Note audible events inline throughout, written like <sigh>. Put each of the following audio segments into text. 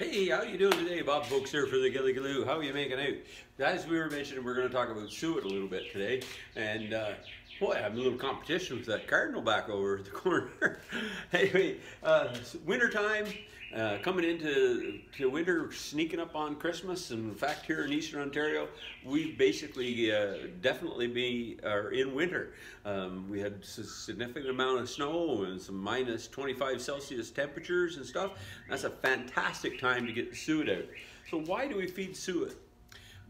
Hey, how you doing today? Bob Folks here for the Gilligallou. How are you making out? As we were mentioning, we're going to talk about suet a little bit today. And, uh, boy, I'm a little competition with that cardinal back over at the <laughs> corner. anyway, uh, wintertime, uh, coming into to winter, sneaking up on Christmas. And in fact, here in Eastern Ontario, we basically uh, definitely be are in winter. Um, we had a significant amount of snow and some minus 25 Celsius temperatures and stuff. That's a fantastic time to get the suet out. So why do we feed suet?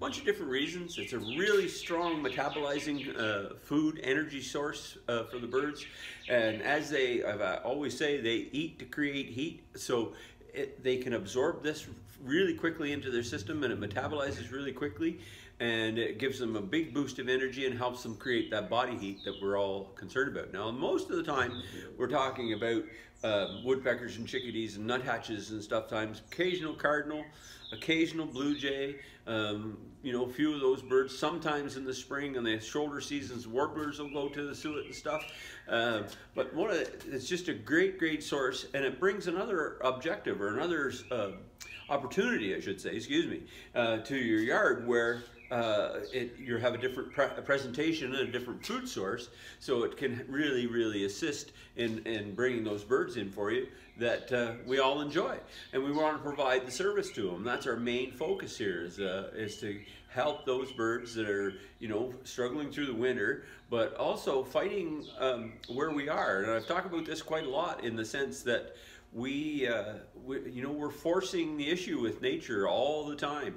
Bunch of different reasons. It's a really strong metabolizing uh, food energy source uh, for the birds. And as they I always say, they eat to create heat. So it, they can absorb this really quickly into their system and it metabolizes really quickly and it gives them a big boost of energy and helps them create that body heat that we're all concerned about. Now, most of the time, we're talking about uh, woodpeckers and chickadees and nuthatches and stuff times, occasional cardinal, occasional blue jay, um, you know, a few of those birds. Sometimes in the spring and the shoulder seasons, warblers will go to the suet and stuff. Uh, but one of the, it's just a great, great source, and it brings another objective or another uh, opportunity, I should say, excuse me, uh, to your yard where uh, it, you have a different pre presentation and a different food source, so it can really, really assist in, in bringing those birds in for you that uh, we all enjoy. And we want to provide the service to them. That's our main focus here is, uh, is to help those birds that are, you know, struggling through the winter, but also fighting um, where we are. And I've talked about this quite a lot in the sense that we, uh, we you know, we're forcing the issue with nature all the time.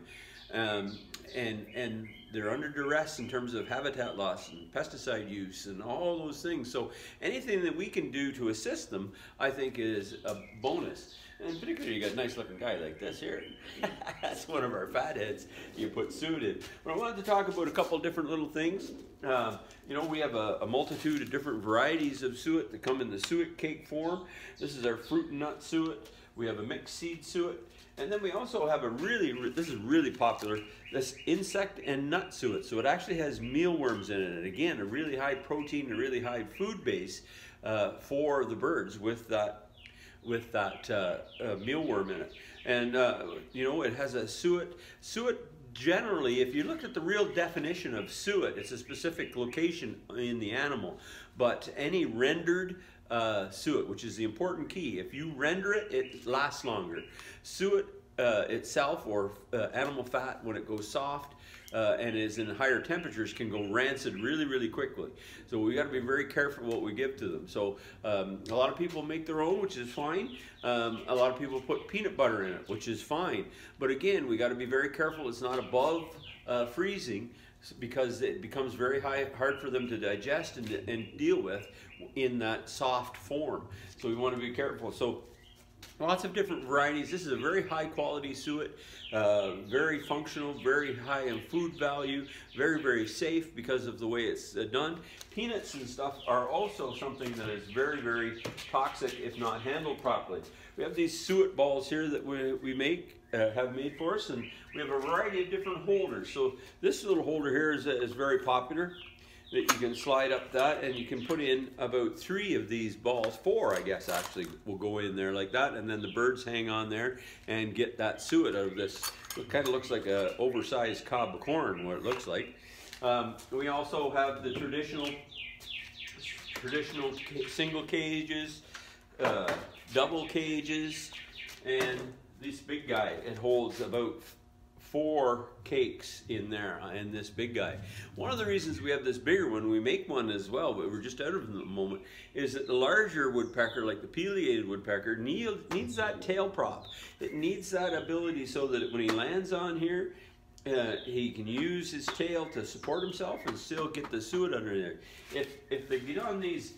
Um, and and they're under duress in terms of habitat loss and pesticide use and all those things. So anything that we can do to assist them, I think is a bonus. And particularly, you got a nice looking guy like this here. <laughs> That's one of our fatheads you put suet in. But I wanted to talk about a couple different little things. Um, you know, we have a, a, multitude of different varieties of suet that come in the suet cake form. This is our fruit and nut suet. We have a mixed seed suet. And then we also have a really, this is really popular, this insect and nut suet. So it actually has mealworms in it. And again, a really high protein, a really high food base uh, for the birds with that, with that uh, uh, mealworm in it. And, uh, you know, it has a suet. Suet generally, if you look at the real definition of suet, it's a specific location in the animal. But any rendered uh, suet, which is the important key. If you render it, it lasts longer. Suet uh, itself or uh, animal fat, when it goes soft uh, and is in higher temperatures, can go rancid really, really quickly. So we got to be very careful what we give to them. So um, a lot of people make their own, which is fine. Um, a lot of people put peanut butter in it, which is fine. But again, we got to be very careful. It's not above uh, freezing because it becomes very high, hard for them to digest and, and deal with in that soft form. So we want to be careful. So lots of different varieties. This is a very high quality suet, uh, very functional, very high in food value, very, very safe because of the way it's uh, done. Peanuts and stuff are also something that is very, very toxic if not handled properly. We have these suet balls here that we, we make, uh, have made for us, and we have a variety of different holders. So this little holder here is, is very popular that you can slide up that and you can put in about three of these balls, four I guess actually will go in there like that and then the birds hang on there and get that suet out of this. It kind of looks like a oversized cob of corn what it looks like. Um, we also have the traditional traditional single cages, uh, double cages, and this big guy, it holds about four cakes in there uh, in this big guy. One of the reasons we have this bigger one, we make one as well, but we're just out of them at the moment, is that the larger woodpecker, like the pileated woodpecker, need, needs that tail prop. It needs that ability so that when he lands on here, uh, he can use his tail to support himself and still get the suet under there. If, if they get on these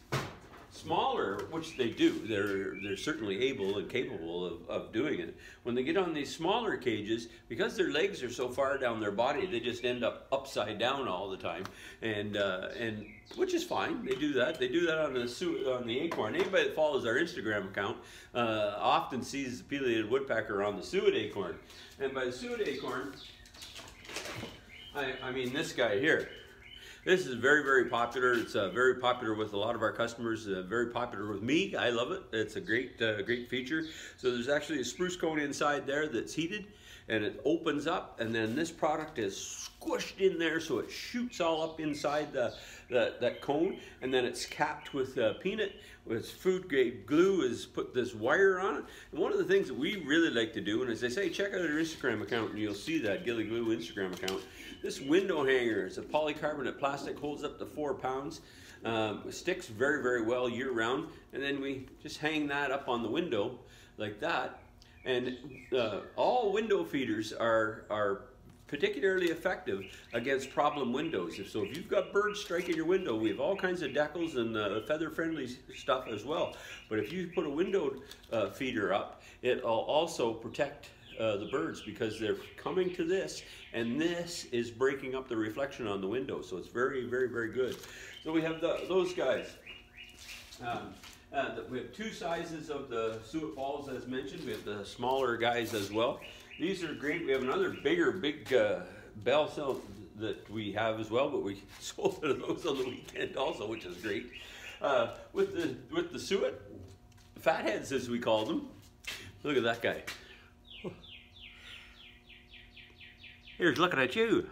smaller, which they do, they're, they're certainly able and capable of, of doing it. When they get on these smaller cages, because their legs are so far down their body, they just end up upside down all the time. And, uh, and which is fine, they do that. They do that on the, on the acorn. Anybody that follows our Instagram account uh, often sees the pileated woodpecker on the suet acorn. And by the suet acorn, I, I mean this guy here. This is very, very popular. It's uh, very popular with a lot of our customers. Uh, very popular with me. I love it. It's a great, uh, great feature. So there's actually a spruce cone inside there that's heated and it opens up and then this product is squished in there so it shoots all up inside the, the that cone and then it's capped with uh, peanut with food grade glue is put this wire on it. And one of the things that we really like to do and as I say check out our Instagram account and you'll see that Gilligallou Instagram account. This window hanger is a polycarbonate plastic holds up to four pounds. Um, sticks very very well year round and then we just hang that up on the window like that. And uh, all window feeders are, are particularly effective against problem windows. If So if you've got birds striking your window, we have all kinds of decals and uh, feather-friendly stuff as well. But if you put a window uh, feeder up, it'll also protect uh, the birds because they're coming to this and this is breaking up the reflection on the window. So it's very, very, very good. So we have the, those guys. Um, uh, we have two sizes of the suet balls as mentioned. We have the smaller guys as well. These are great. We have another bigger, big uh, bell cell that we have as well, but we <laughs> sold of those on the weekend also, which is great. Uh, with the with the suet, fatheads as we call them. Look at that guy. Here's looking at you.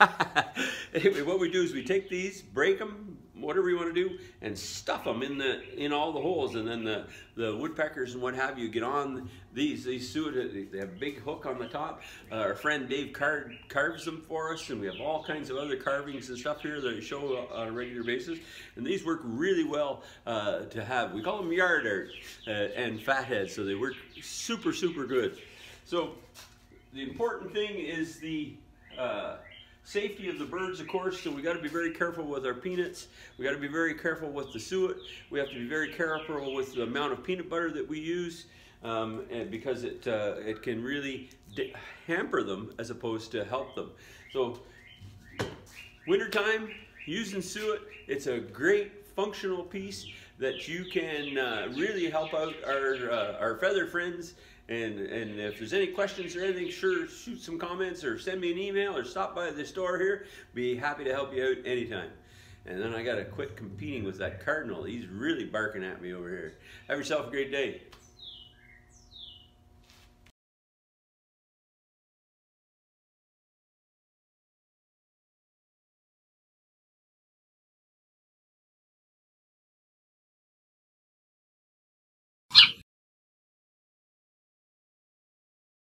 <laughs> anyway, what we do is we take these, break them, whatever you want to do, and stuff them in the in all the holes, and then the the woodpeckers and what have you get on these these suet. They have a big hook on the top. Uh, our friend Dave car carves them for us, and we have all kinds of other carvings and stuff here that I show on a regular basis. And these work really well uh, to have. We call them yard art uh, and fathead, so they work super super good. So the important thing is the uh, Safety of the birds, of course, so we got to be very careful with our peanuts. We got to be very careful with the suet. We have to be very careful with the amount of peanut butter that we use um, because it, uh, it can really hamper them as opposed to help them. So wintertime, using suet, it's a great functional piece that you can uh, really help out our, uh, our feather friends and, and if there's any questions or anything, sure, shoot some comments or send me an email or stop by the store here. Be happy to help you out anytime. And then I got to quit competing with that cardinal. He's really barking at me over here. Have yourself a great day.